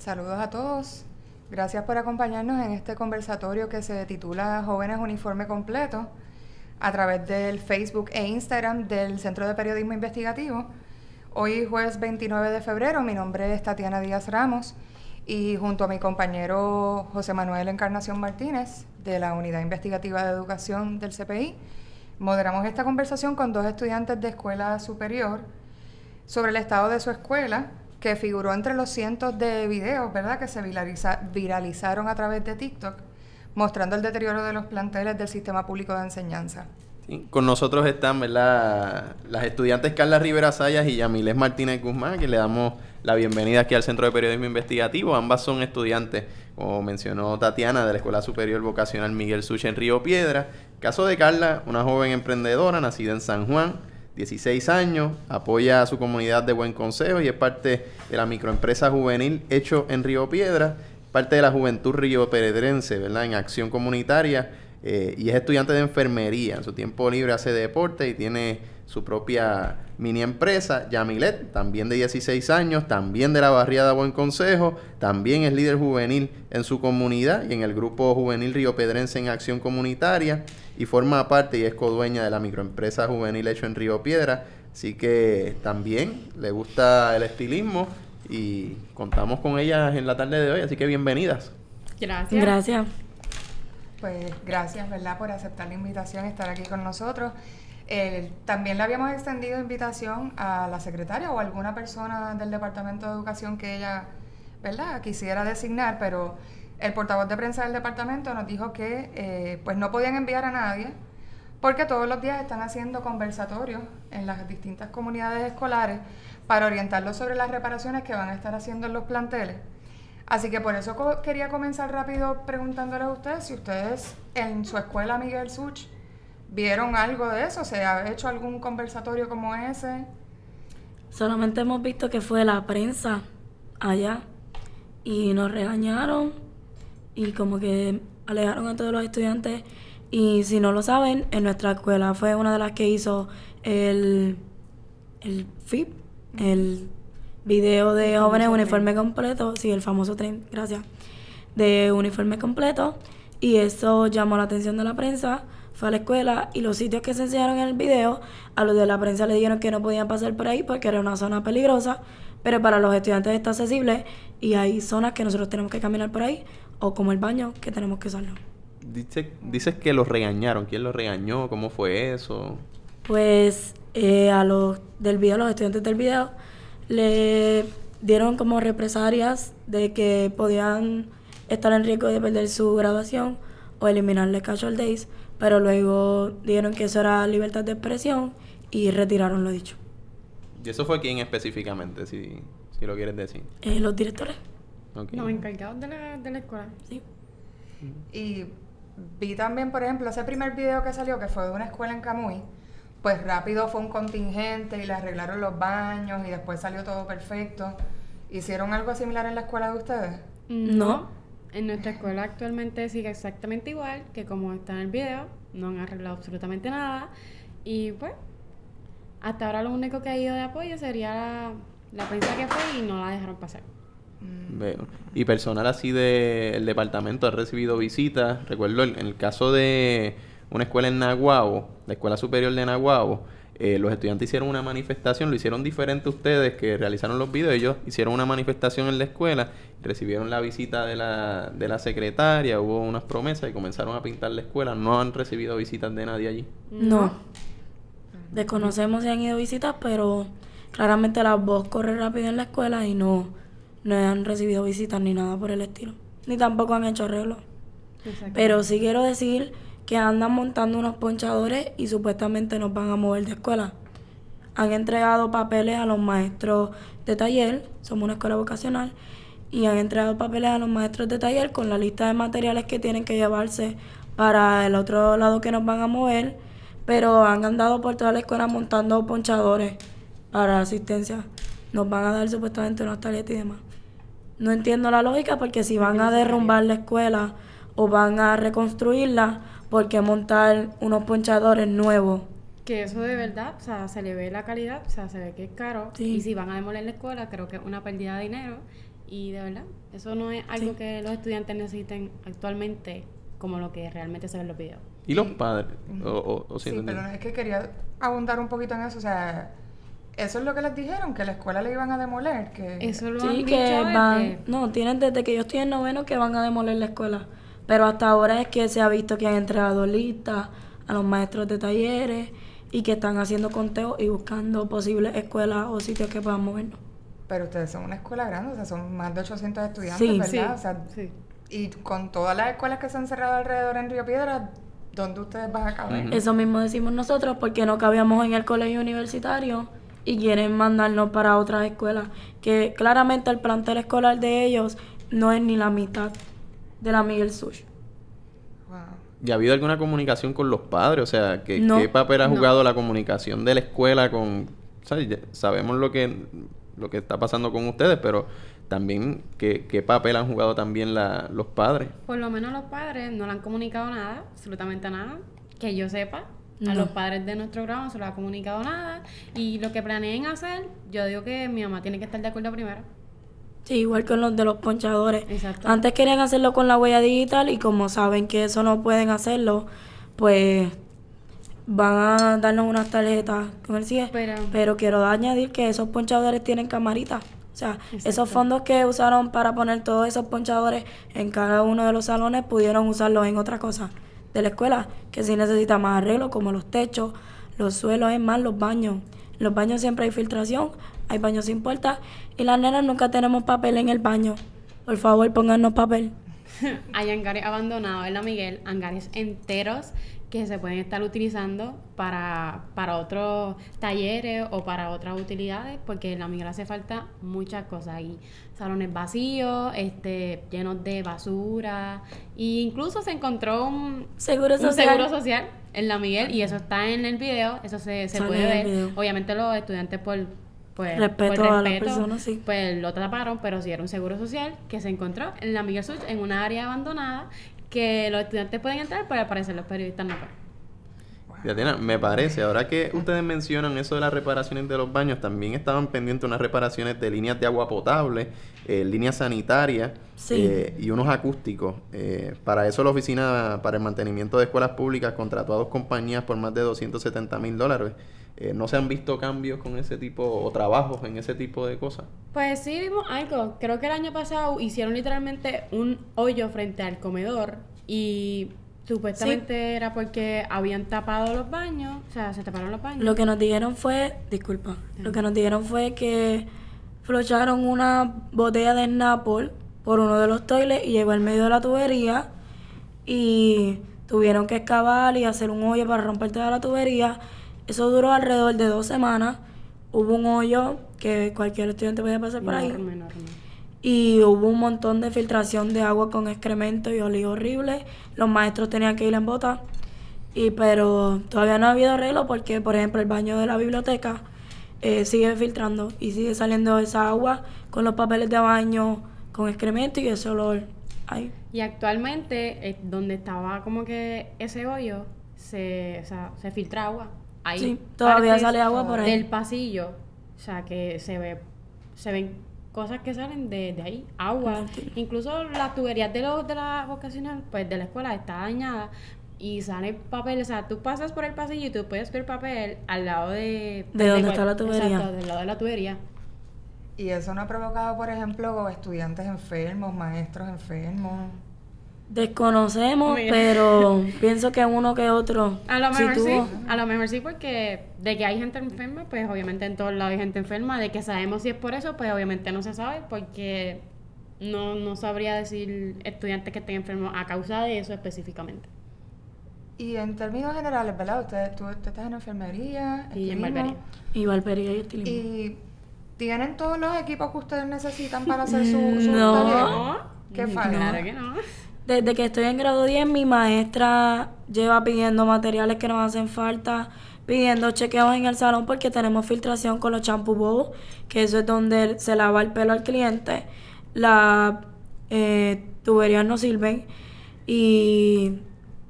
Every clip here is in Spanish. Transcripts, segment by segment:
Saludos a todos. Gracias por acompañarnos en este conversatorio que se titula Jóvenes Uniforme Completo a través del Facebook e Instagram del Centro de Periodismo Investigativo. Hoy jueves 29 de febrero, mi nombre es Tatiana Díaz Ramos y junto a mi compañero José Manuel Encarnación Martínez de la Unidad Investigativa de Educación del CPI, moderamos esta conversación con dos estudiantes de escuela superior sobre el estado de su escuela, que figuró entre los cientos de videos, ¿verdad?, que se viralizaron a través de TikTok, mostrando el deterioro de los planteles del sistema público de enseñanza. con nosotros están, las estudiantes Carla Rivera Sayas y Yamiles Martínez Guzmán, que le damos la bienvenida aquí al Centro de Periodismo Investigativo. Ambas son estudiantes, como mencionó Tatiana, de la Escuela Superior Vocacional Miguel Such en Río Piedra. Caso de Carla, una joven emprendedora nacida en San Juan, 16 años, apoya a su comunidad de buen consejo y es parte de la microempresa juvenil Hecho en Río Piedra, parte de la Juventud Río Pedrense, ¿verdad? En acción comunitaria eh, y es estudiante de enfermería. En su tiempo libre hace deporte y tiene su propia mini empresa, Yamilet, también de 16 años, también de la barriada Buen Consejo, también es líder juvenil en su comunidad y en el grupo juvenil Río Pedrense en Acción Comunitaria y forma parte y es codueña de la microempresa juvenil hecho en Río Piedra, así que también le gusta el estilismo y contamos con ellas en la tarde de hoy, así que bienvenidas. Gracias. Gracias. Pues gracias, ¿verdad?, por aceptar la invitación, estar aquí con nosotros. Eh, también le habíamos extendido invitación a la secretaria o a alguna persona del Departamento de Educación que ella, ¿verdad?, quisiera designar, pero el portavoz de prensa del departamento nos dijo que eh, pues no podían enviar a nadie porque todos los días están haciendo conversatorios en las distintas comunidades escolares para orientarlos sobre las reparaciones que van a estar haciendo en los planteles. Así que por eso quería comenzar rápido preguntándoles a ustedes si ustedes en su escuela Miguel Such ¿Vieron algo de eso? ¿Se ha hecho algún conversatorio como ese? Solamente hemos visto que fue la prensa allá y nos regañaron y como que alejaron a todos los estudiantes. Y si no lo saben, en nuestra escuela fue una de las que hizo el, el FIP, el video de jóvenes uniforme completo, sí, el famoso tren, gracias, de uniforme completo. Y eso llamó la atención de la prensa fue a la escuela y los sitios que se enseñaron en el video, a los de la prensa le dijeron que no podían pasar por ahí porque era una zona peligrosa, pero para los estudiantes está accesible y hay zonas que nosotros tenemos que caminar por ahí, o como el baño, que tenemos que usarlo. Dice, dices que los regañaron. ¿Quién los regañó? ¿Cómo fue eso? Pues eh, a los del video, los estudiantes del video, le dieron como represalias de que podían estar en riesgo de perder su graduación o eliminarle casual days pero luego dijeron que eso era libertad de expresión y retiraron lo dicho. ¿Y eso fue quién específicamente, si, si lo quieres decir? Eh, los directores. Los encargados de la, de la escuela. Sí. Y vi también, por ejemplo, ese primer video que salió, que fue de una escuela en Camuy, pues rápido fue un contingente y le arreglaron los baños y después salió todo perfecto. ¿Hicieron algo similar en la escuela de ustedes? No. En nuestra escuela actualmente sigue exactamente igual que como está en el video, no han arreglado absolutamente nada y pues hasta ahora lo único que ha ido de apoyo sería la, prensa que fue y no la dejaron pasar. Veo. Y personal así del departamento ha recibido visitas. Recuerdo en el caso de una escuela en Naguabo, la Escuela Superior de Naguabo, eh, los estudiantes hicieron una manifestación, lo hicieron diferente ustedes que realizaron los videos, ellos hicieron una manifestación en la escuela, recibieron la visita de la, de la secretaria, hubo unas promesas y comenzaron a pintar la escuela. ¿No han recibido visitas de nadie allí? No. Desconocemos si han ido visitas, pero claramente la voz corre rápido en la escuela y no, no han recibido visitas ni nada por el estilo. Ni tampoco han hecho arreglos. Pero sí quiero decir que andan montando unos ponchadores y supuestamente nos van a mover de escuela. Han entregado papeles a los maestros de taller, somos una escuela vocacional, y han entregado papeles a los maestros de taller con la lista de materiales que tienen que llevarse para el otro lado que nos van a mover, pero han andado por toda la escuela montando ponchadores para asistencia. Nos van a dar supuestamente unas tarjetas y demás. No entiendo la lógica porque si van a derrumbar la escuela o van a reconstruirla, ¿por qué montar unos ponchadores nuevos? Que eso de verdad, o sea, se le ve la calidad, o sea, se ve que es caro. Y si van a demoler la escuela, creo que es una pérdida de dinero. Y de verdad, eso no es algo que los estudiantes necesiten actualmente como lo que realmente se ve en los videos. ¿Y los padres? O, o, o Sí, pero es que quería abundar un poquito en eso. O sea, eso es lo que les dijeron, que la escuela le iban a demoler. Que Eso lo han Sí, dicho que desde- van, no, tienen desde que yo estoy en noveno que van a demoler la escuela. Pero hasta ahora es que se ha visto que han entregado listas a los maestros de talleres y que están haciendo conteos y buscando posibles escuelas o sitios que puedan movernos. Pero ustedes son una escuela grande, o sea, son más de 800 estudiantes, Sí. ¿verdad? Sí, o sea, sí. y con todas las escuelas que se han cerrado alrededor en Río Piedra, ¿dónde ustedes van a caber? Eso mismo decimos nosotros porque no cabíamos en el colegio universitario y quieren mandarnos para otras escuelas. Que claramente el plantel escolar de ellos no es ni la mitad de la Miguel Sush. Wow. ¿Y ha habido alguna comunicación con los padres? O sea, ¿qué, No, qué papel ha no. jugado la comunicación de la escuela con... Sabemos lo que, lo que está pasando con ustedes, pero también qué, qué papel han jugado también la- los padres. Por lo menos los padres no le han comunicado nada, absolutamente nada, que yo sepa. A los padres de nuestro grado no se les ha comunicado nada. Y lo que planeen hacer, yo digo que mi mamá tiene que estar de acuerdo primero. Sí, igual con los de los ponchadores. Exacto. Antes querían hacerlo con la huella digital y como saben que eso no pueden hacerlo, pues van a darnos unas tarjetas CIE. Pero- Pero quiero añadir que esos ponchadores tienen camaritas. O sea, Exacto. esos fondos que usaron para poner todos esos ponchadores en cada uno de los salones pudieron usarlos en otra cosa de la escuela, que sí necesita más arreglo, como los techos, los suelos, es más, los baños. En los baños siempre hay filtración, hay baños sin puertas y las nenas nunca tenemos papel en el baño. Por favor, pónganos papel. Hay hangares abandonados la Miguel, hangares enteros que se pueden estar utilizando para, para otros talleres o para otras utilidades, porque en la Miguel hace falta muchas cosas. Hay salones vacíos, este, llenos de basura, e incluso se encontró un, Seguro un social. seguro social en la Miguel, y eso está en el video, eso se, se puede ver. Obviamente los estudiantes por pues, Respeto por a las personas, sí. pues lo taparon, pero sí era un seguro social que se encontró en la Miguel Such en una área abandonada que los estudiantes pueden entrar, pero al parecer los periodistas no pueden. Tatiana, me parece, ahora que ustedes mencionan eso de las reparaciones de los baños, también estaban pendientes unas reparaciones de líneas de agua potable, eh, líneas sanitarias Sí. eh, y unos acústicos. Eh, para eso la Oficina para el Mantenimiento de Escuelas Públicas contrató a dos compañías por más de 270 mil dólares. Eh, ¿No se han visto cambios con ese tipo o trabajos en ese tipo de cosas? Pues sí vimos algo. Creo que el año pasado hicieron literalmente un hoyo frente al comedor y supuestamente era porque habían tapado los baños, o sea, se taparon los baños. Lo que nos dijeron fue, disculpa, lo que nos dijeron fue que flocharon una botella de Snapple por uno de los toiles y llegó al medio de la tubería y tuvieron que excavar y hacer un hoyo para romper toda la tubería. Eso duró alrededor de dos semanas. Hubo un hoyo que cualquier estudiante podía pasar por ahí. Enorme. Y hubo un montón de filtración de agua con excremento y olía horrible. Los maestros tenían que ir en bota. Y pero todavía no ha habido arreglo porque, por ejemplo, el baño de la biblioteca eh, sigue filtrando y sigue saliendo esa agua con los papeles de baño con excremento y ese olor. Ay, Y actualmente, eh, donde estaba como que ese hoyo, se, o sea, se filtra agua. Hay Sí, todavía sale agua por ahí. Del pasillo, o sea, que se ve, se ven cosas que salen de, de ahí, agua. Incluso las tuberías de, los, de la vocacional, pues de la escuela está dañada y sale papel, o sea, tú pasas por el pasillo y tú puedes ver papel al lado de... De donde cual- está la tubería. Exacto, del lado de la tubería. Y eso no ha provocado, por ejemplo, estudiantes enfermos, maestros enfermos. Desconocemos, Mira. pero pienso que uno que otro. A lo mejor sí, a lo mejor sí, porque de que hay gente enferma, pues obviamente en todos lados hay gente enferma. De que sabemos si es por eso, pues obviamente no se sabe, porque no, no sabría decir estudiantes que estén enfermos a causa de eso específicamente. Y en términos generales, ¿verdad? Usted, tú, tú estás en enfermería, Y en barbería. Y Valpería y estilismo. Y tienen todos los equipos que ustedes necesitan para hacer su, su No. taller. ¿Qué falta? Claro que no. Desde que estoy en grado 10, mi maestra lleva pidiendo materiales que nos hacen falta, pidiendo chequeos en el salón porque tenemos filtración con los shampoo bowls, que eso es donde se lava el pelo al cliente. Las eh, tuberías no sirven y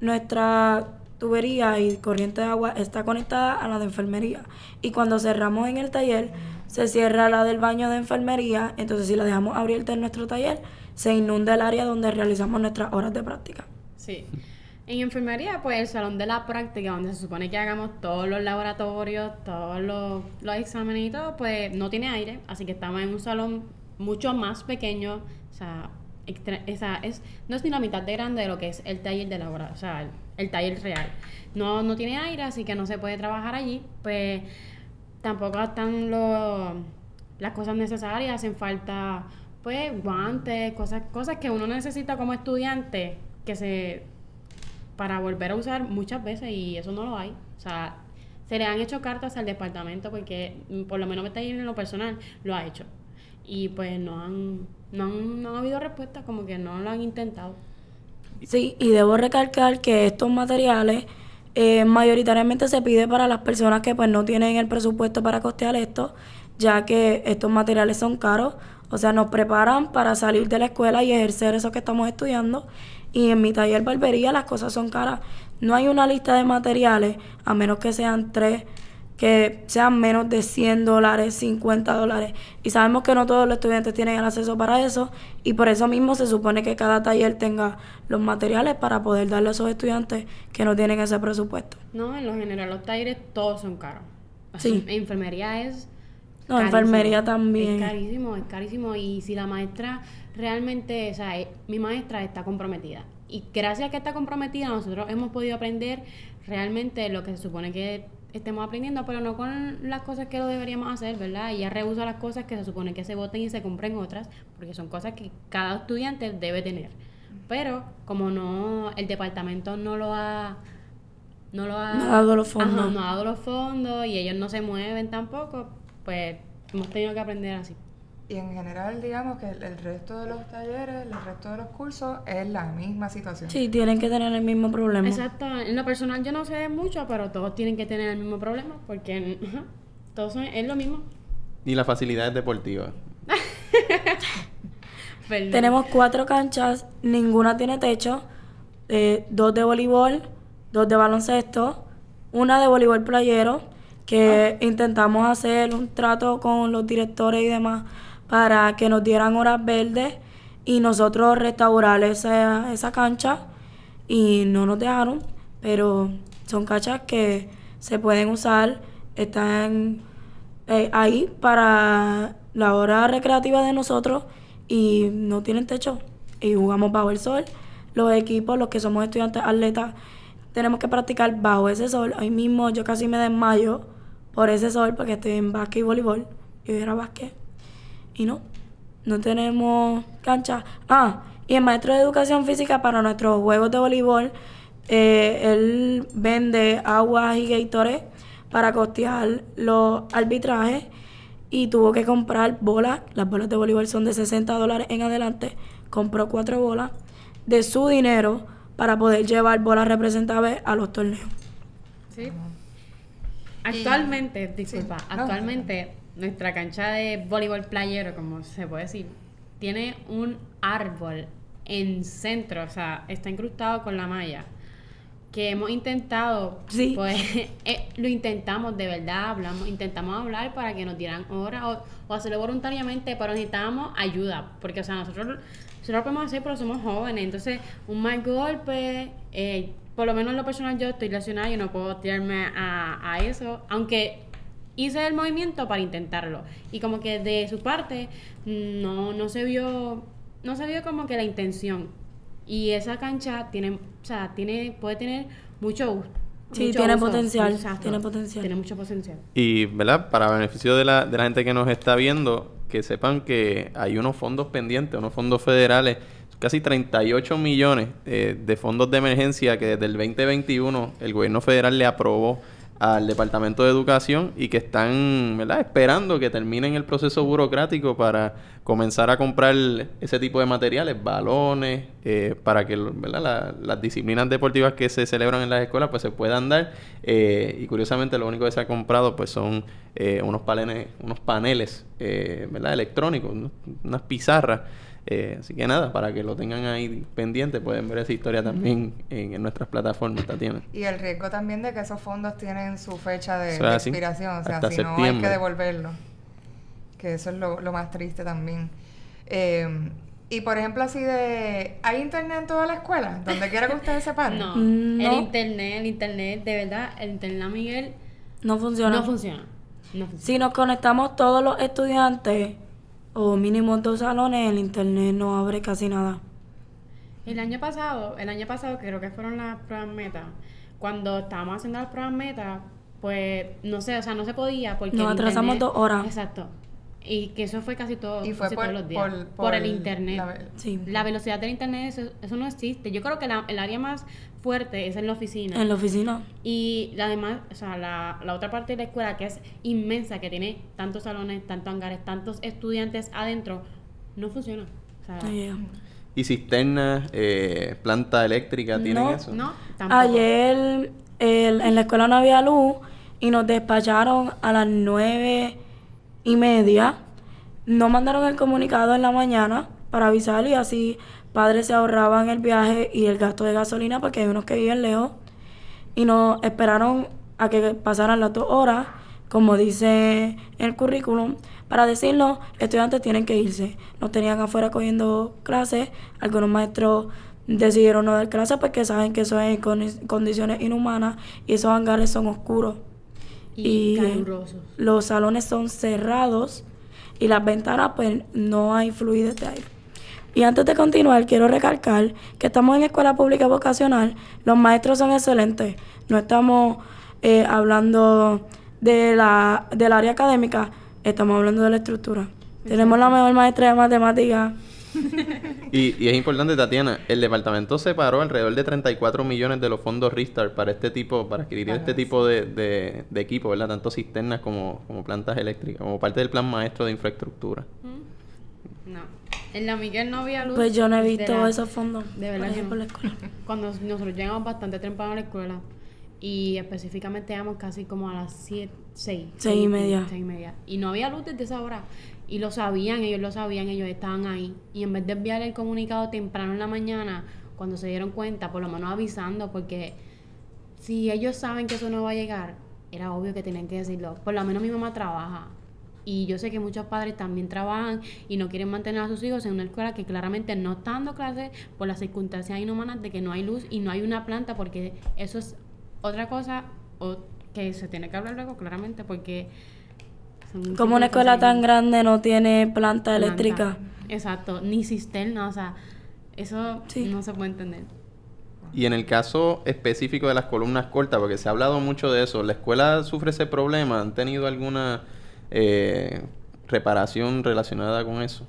nuestra tubería y corriente de agua está conectada a la de enfermería. Y cuando cerramos en el taller, se cierra la del baño de enfermería, entonces si la dejamos abierta en nuestro taller, se inunda el área donde realizamos nuestras horas de práctica. Sí. En enfermería, pues el salón de la práctica, donde se supone que hagamos todos los laboratorios, todos los, los exámenes y todo, pues no tiene aire, así que estamos en un salón mucho más pequeño, o sea, extra- es, no es ni la mitad de grande de lo que es el taller de laboratorio, o sea, el, el taller real. No, no tiene aire, así que no se puede trabajar allí, pues tampoco están los, las cosas necesarias, hacen falta pues guantes, cosas, cosas que uno necesita como estudiante que se para volver a usar muchas veces y eso no lo hay. O sea, se le han hecho cartas al departamento porque mm, por lo menos me está en lo personal lo ha hecho. Y pues no han, no han, no ha habido respuesta, como que no lo han intentado. Sí, y debo recalcar que estos materiales eh, mayoritariamente se pide para las personas que pues no tienen el presupuesto para costear esto, ya que estos materiales son caros, o sea, nos preparan para salir de la escuela y ejercer eso que estamos estudiando. Y en mi taller barbería las cosas son caras. No hay una lista de materiales, a menos que sean tres que sean menos de 100 dólares, 50 dólares. Y sabemos que no todos los estudiantes tienen el acceso para eso y por eso mismo se supone que cada taller tenga los materiales para poder darle a esos estudiantes que no tienen ese presupuesto. No, en lo general los talleres todos son caros. Sí. Enfermería es No, carísimo. enfermería también. Es carísimo, es carísimo. Y si la maestra realmente, o sea, eh, mi maestra está comprometida. Y gracias a que está comprometida, nosotros hemos podido aprender realmente lo que se supone que estemos aprendiendo, pero no con las cosas que lo deberíamos hacer, ¿verdad? Ella rehúsa las cosas que se supone que se voten y se compren otras, porque son cosas que cada estudiante debe tener. Pero como no, el departamento no lo ha no lo ha, No ha dado los fondos. Ajá, no ha dado los fondos y ellos no se mueven tampoco, pues hemos tenido que aprender así. Y en general, digamos que el, el resto de los talleres, el resto de los cursos es la misma situación. Sí, tienen que tener el mismo problema. Exacto, en lo personal yo no sé mucho, pero todos tienen que tener el mismo problema porque ajá, todos son, es lo mismo. Y las facilidades deportivas. Tenemos cuatro canchas, ninguna tiene techo, eh, dos de voleibol, dos de baloncesto, una de voleibol playero, que intentamos hacer un trato con los directores y demás para que nos dieran horas verdes y nosotros restaurar esa, esa cancha y no nos dejaron, pero son canchas que se pueden usar, están eh, ahí para la hora recreativa de nosotros y no tienen techo y jugamos bajo el sol. Los equipos, los que somos estudiantes atletas, tenemos que practicar bajo ese sol. Hoy mismo yo casi me desmayo por ese sol porque estoy en básquet y voleibol. Yo era básquet. Y no, no tenemos cancha. Ah, y el maestro de educación física para nuestros juegos de voleibol, eh, él vende aguas y gatores para costear los arbitrajes y tuvo que comprar bolas. Las bolas de voleibol son de 60 dólares en adelante. Compró cuatro bolas de su dinero para poder llevar bolas representables a los torneos. Sí. Actualmente, disculpa, Sí, no, actualmente nuestra cancha de voleibol playero, como se puede decir, tiene un árbol en centro, o sea, está incrustado con la malla. Que hemos intentado, Sí. pues eh, lo intentamos de verdad, hablamos, intentamos hablar para que nos dieran horas o, o hacerlo voluntariamente, pero necesitábamos ayuda, porque o sea, nosotros, nosotros lo podemos hacer, pero somos jóvenes, entonces un mal golpe, eh, por lo menos en lo personal yo estoy lesionada y no puedo tirarme a, a eso, aunque hice el movimiento para intentarlo y como que de su parte no, no se vio no se vio como que la intención y esa cancha tiene o sea tiene puede tener mucho Sí, mucho tiene uso. potencial, Exacto. tiene potencial. tiene mucho potencial Y, ¿verdad? Para beneficio de la, de la gente que nos está viendo, que sepan que hay unos fondos pendientes, unos fondos federales, casi 38 millones eh, de fondos de emergencia que desde el 2021 el gobierno federal le aprobó al Departamento de Educación y que están, ¿verdad? Esperando que terminen el proceso burocrático para comenzar a comprar ese tipo de materiales, balones, eh, para que. La- las disciplinas deportivas que se celebran en las escuelas pues se puedan dar. Eh, y curiosamente lo único que se ha comprado pues son eh, unos paneles, unos paneles eh, ¿verdad? electrónicos, unas pizarras. Eh, así que nada, para que lo tengan ahí pendiente, pueden ver esa historia también en, en nuestras plataformas, Tatiana. Y el riesgo también de que esos fondos tienen su fecha de, así, expiración, o sea, hasta si no hay que devolverlo. que eso es lo, lo más triste también. Eh, y por ejemplo, así de. ¿Hay internet en toda la escuela? Donde quiera que ustedes se paren. No, el internet, el internet, de verdad, el internet, Miguel, No funciona. no funciona. No funciona. Si nos conectamos todos los estudiantes, o mínimo dos salones, el internet no abre casi nada. El año pasado, el año pasado creo que fueron las pruebas meta, cuando estábamos haciendo las pruebas meta, pues no sé, o sea, no se podía porque Nos atrasamos internet- dos horas. Exacto. Y que eso fue casi todo, Y fue casi por- todos los días. por- Por, por el el- internet. la ve- Sí. La velocidad del internet, eso, eso no existe. Yo creo que la- el área más fuerte es en la oficina. En la oficina. Y la demás, o sea, la, la otra parte de la escuela que es inmensa, que tiene tantos salones, tantos hangares, tantos estudiantes adentro, no funciona. O sea. ¿Y cisternas, eh, planta eléctrica, tienen No, eso? no, tampoco. Ayer el- en la escuela no había luz y nos despacharon a las nueve y media. No mandaron el comunicado en la mañana para avisar y así padres se ahorraban el viaje y el gasto de gasolina porque hay unos que viven lejos. Y nos esperaron a que pasaran las dos horas, como dice el currículum, para decirnos, estudiantes tienen que irse. Nos tenían afuera cogiendo clases, algunos maestros decidieron no dar clases porque saben que eso es en condi- condiciones inhumanas y esos hangares son oscuros. Y, los salones son cerrados y las ventanas pues no hay fluidez de aire. Y antes de continuar, quiero recalcar que estamos en escuela pública vocacional, los maestros son excelentes, no estamos eh, hablando de la, del área académica, estamos hablando de la estructura. Tenemos la mejor maestra de matemáticas. Y, y es importante, Tatiana, el departamento separó alrededor de 34 millones de los fondos Restart para este tipo, para adquirir Para este tipo de, de, de equipo, ¿verdad? Tanto cisternas como, como plantas eléctricas, como parte del plan maestro de infraestructura. ¿Mm? No. En la Miguel no había luz. Pues yo no he visto la- esos fondos De verdad no. por la escuela. Cuando nosotros llegamos bastante temprano a la escuela y específicamente llegamos casi como a las 7, 6. Seis y media. y media. Y no había luz desde esa hora. Y lo sabían, ellos lo sabían, ellos estaban ahí. Y en vez de enviar el comunicado temprano en la mañana, cuando se dieron cuenta, por lo menos avisando, porque si ellos saben que eso no va a llegar, era obvio que tenían que decirlo. Por lo menos mi mamá trabaja. Y yo sé que muchos padres también trabajan y no quieren mantener a sus hijos en una escuela que claramente no está dando clases por las circunstancias inhumanas de que no hay luz y no hay una planta, porque eso es otra cosa o que se tiene que hablar luego claramente, porque... Como una escuela tan grande no tiene planta planta. eléctrica. Exacto, ni cisterna, o sea, eso Sí. no se puede entender. Y en el caso específico de las columnas cortas, porque se ha hablado mucho de eso, ¿la escuela sufre ese problema? ¿Han tenido alguna eh, reparación relacionada con eso?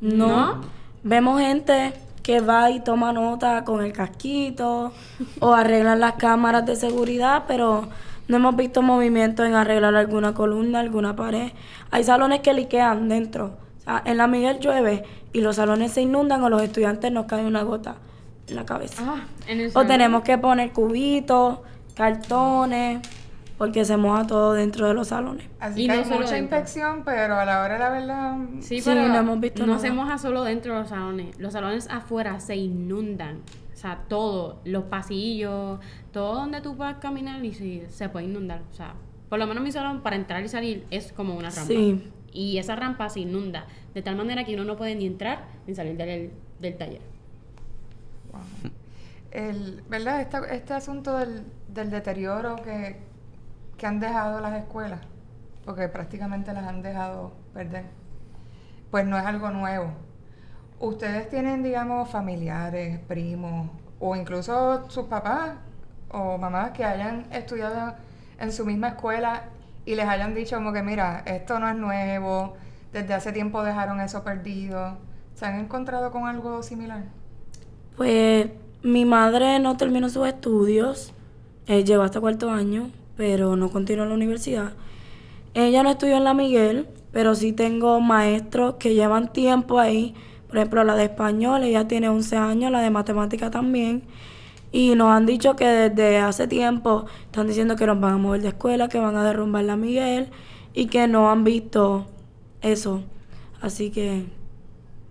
No. ¿No? Vemos gente que va y toma nota con el casquito o arreglan las cámaras de seguridad, pero no hemos visto movimiento en arreglar alguna columna, alguna pared. Hay salones que liquean dentro. O sea, en la Miguel llueve y los salones se inundan o los estudiantes nos cae una gota en la cabeza. Ah, en O tenemos que poner cubitos, cartones, porque se moja todo dentro de los salones. Así Y que no hay mucha dentro. inspección, pero a la hora de la verdad... Sí, Sí, pero no hemos visto no nada. se moja solo dentro de los salones. Los salones afuera se inundan. O sea, todo, los pasillos, todo donde tú puedas caminar y sí, se puede inundar. O sea, por lo menos mi salón para entrar y salir es como una rampa. Sí. Y esa rampa se inunda. De tal manera que uno no puede ni entrar ni salir del, del taller. El, ¿Verdad? Esta- este asunto del, del deterioro que, que han dejado las escuelas, porque prácticamente las han dejado perder, pues no es algo nuevo. Ustedes tienen, digamos, familiares, primos, o incluso sus papás o mamás que hayan estudiado en su misma escuela y les hayan dicho como que, mira, esto no es nuevo, desde hace tiempo dejaron eso perdido. ¿Se han encontrado con algo similar? Pues mi madre no terminó sus estudios, eh, hasta cuarto año, pero no continuó en la universidad. Ella no estudió en la Miguel, pero sí tengo maestros que llevan tiempo ahí. Por ejemplo, la de español, ella tiene 11 años, la de matemática también. Y nos han dicho que desde hace tiempo están diciendo que nos van a mover de escuela, que van a derrumbar la Miguel y que no han visto eso. Así que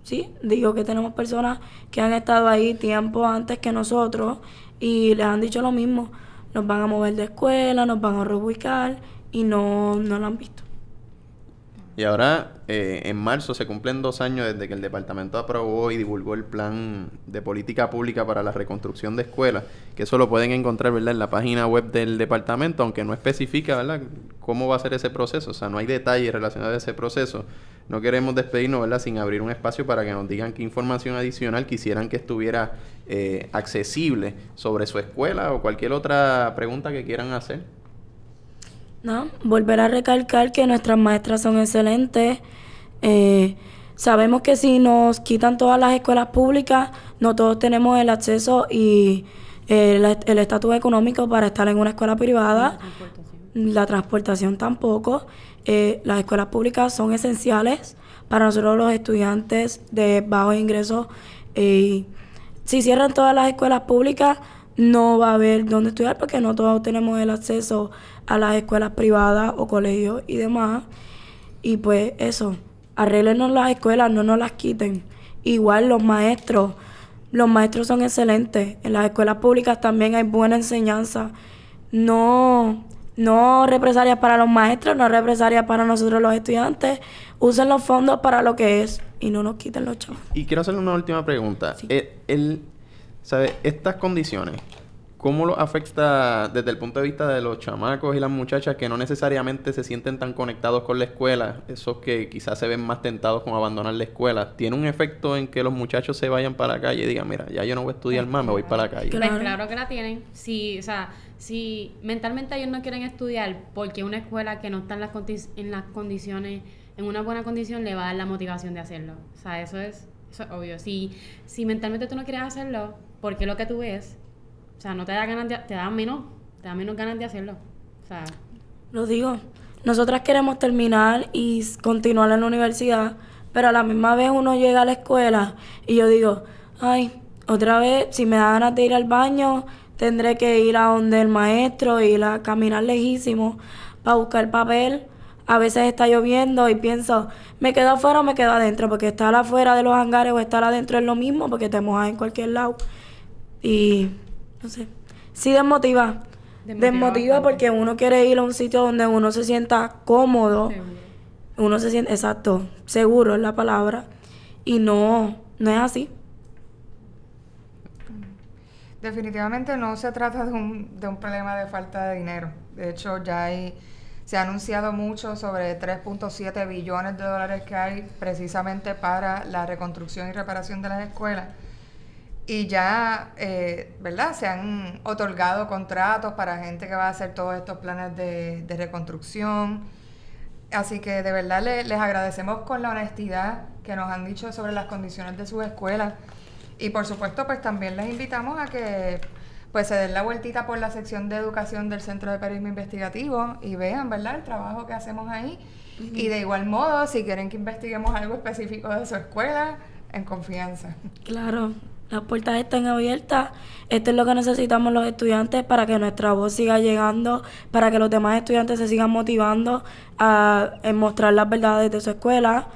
Sí, digo que tenemos personas que han estado ahí tiempo antes que nosotros y les han dicho lo mismo. Nos van a mover de escuela, nos van a reubicar y no, no lo han visto. Y ahora, eh, en marzo, se cumplen dos años desde que el departamento aprobó y divulgó el plan de política pública para la reconstrucción de escuelas, que eso lo pueden encontrar, ¿verdad?, en la página web del departamento, aunque no especifica, ¿verdad?, cómo va a ser ese proceso, o sea, no hay detalles relacionados a ese proceso. No queremos despedirnos, ¿verdad?, sin abrir un espacio para que nos digan qué información adicional quisieran que estuviera eh, accesible sobre su escuela o cualquier otra pregunta que quieran hacer. No, volver a recalcar que nuestras maestras son excelentes. Eh, sabemos que si nos quitan todas las escuelas públicas, no todos tenemos el acceso y eh, el estatus económico para estar en una escuela privada. La transportación, tampoco. Eh, las escuelas públicas son esenciales para nosotros los estudiantes de bajos ingresos. si cierran todas las escuelas públicas, no va a haber dónde estudiar porque no todos tenemos el acceso a las escuelas privadas o colegios y demás. Y pues eso, arreglenos las escuelas, no nos las quiten. Igual los maestros, los maestros son excelentes. En las escuelas públicas también hay buena enseñanza. No, no represalias para los maestros, no represalias para nosotros los estudiantes. Usen los fondos para lo que es y no nos quiten los chavos. Y quiero hacerle una última pregunta. Eh, el, ¿sabe? Estas condiciones, ¿Cómo lo afecta desde el punto de vista de los chamacos y las muchachas que no necesariamente se sienten tan conectados con la escuela, esos que quizás se ven más tentados con abandonar la escuela? ¿Tiene un efecto en que los muchachos se vayan para la calle y digan, mira, ya yo no voy a estudiar más, me voy para la calle? Pues claro, que la tienen. Si, o sea, si mentalmente ellos no quieren estudiar porque una escuela que no está en las, condiciones, en una buena condición, le va a dar la motivación de hacerlo. O sea, eso es, eso es obvio. Si, si mentalmente tú no quieres hacerlo, porque lo que tú ves o sea, no te da ganas de, te da menos, te da menos ganas de hacerlo. O sea, lo digo. Nosotras queremos terminar y continuar en la universidad, pero a la misma vez uno llega a la escuela y yo digo, ay, otra vez, si me da ganas de ir al baño, tendré que ir a donde el maestro, ir a caminar lejísimo para buscar papel. A veces está lloviendo y pienso, ¿me quedo afuera o me quedo adentro? Porque estar afuera de los hangares o estar adentro es lo mismo porque te mojas en cualquier lado. Y no sé, sí desmotiva. Desmotiva, porque uno quiere ir a un sitio donde uno se sienta cómodo. Uno se siente, exacto, seguro es la palabra. Y no, no es así. Definitivamente no se trata de un, de un problema de falta de dinero. De hecho, ya hay, se ha anunciado mucho sobre 3.7 billones de dólares que hay precisamente para la reconstrucción y reparación de las escuelas y ya, eh, ¿verdad? Se han otorgado contratos para gente que va a hacer todos estos planes de, reconstrucción. Así que de verdad les agradecemos con la honestidad que nos han dicho sobre las condiciones de sus escuelas. Y por supuesto, pues también les invitamos a que pues se den la vueltita por la sección de educación del Centro de Periodismo Investigativo y vean, ¿verdad?, el trabajo que hacemos ahí. Y de igual modo, si quieren que investiguemos algo específico de su escuela, en confianza. Claro, las puertas están abiertas. Esto es lo que necesitamos los estudiantes para que nuestra voz siga llegando, para que los demás estudiantes se sigan motivando a, mostrar las verdades de su escuela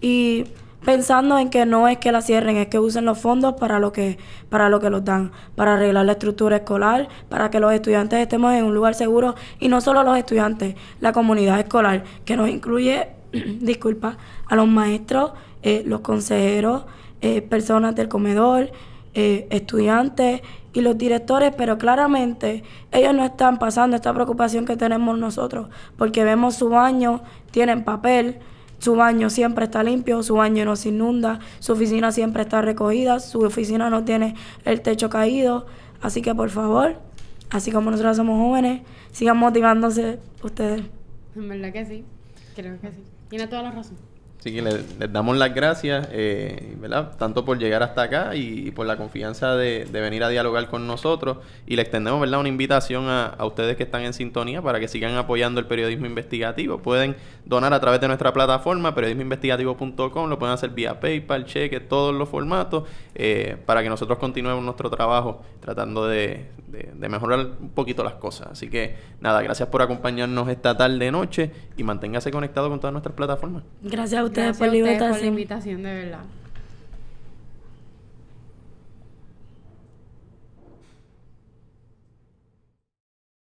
y pensando en que no es que la cierren, es que usen los fondos para lo que para lo que los dan, para arreglar la estructura escolar, para que los estudiantes estemos en un lugar seguro y no solo los estudiantes, la comunidad escolar que nos incluye, disculpa, a los maestros, eh, los consejeros, eh, personas del comedor, eh, estudiantes y los directores, pero claramente ellos no están pasando esta preocupación que tenemos nosotros, porque vemos su baño, tienen papel, su baño siempre está limpio, su baño no se inunda, su oficina siempre está recogida, su oficina no tiene el techo caído, así que por favor, así como nosotros somos jóvenes, sigan motivándose ustedes. En verdad que sí, creo que sí. Tiene toda la razón. Así que les, damos las gracias, eh, ¿verdad? Tanto por llegar hasta acá y, por la confianza de, venir a dialogar con nosotros. Y le extendemos, ¿verdad? Una invitación a, ustedes que están en sintonía para que sigan apoyando el periodismo investigativo. Pueden donar a través de nuestra plataforma, periodismoinvestigativo.com. Lo pueden hacer vía PayPal, cheque, todos los formatos, eh, para que nosotros continuemos nuestro trabajo tratando de, de, mejorar un poquito las cosas. Así que, nada, gracias por acompañarnos esta tarde, noche y manténgase conectado con todas nuestras plataformas. Gracias a ustedes, por, la invitación. por la invitación, de verdad.